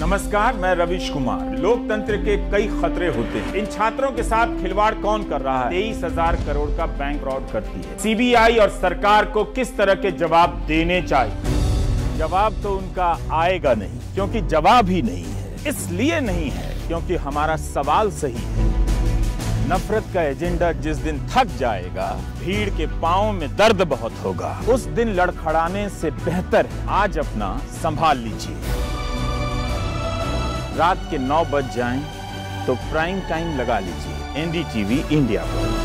नमस्कार, मैं रविश कुमार। लोकतंत्र के कई खतरे होते हैं। इन छात्रों के साथ खिलवाड़ कौन कर रहा है? तेईस हज़ार करोड़ का बैंक फ्रॉड करती है। सीबीआई और सरकार को किस तरह के जवाब देने चाहिए? जवाब तो उनका आएगा नहीं, क्योंकि जवाब ही नहीं है। इसलिए नहीं है क्योंकि हमारा सवाल सही है। नफरत का एजेंडा जिस दिन थक जाएगा, भीड़ के पाँव में दर्द बहुत होगा। उस दिन लड़खड़ाने से बेहतर आज अपना संभाल लीजिए। रात के नौ बज जाएँ तो प्राइम टाइम लगा लीजिए एनडीटीवी इंडिया पर।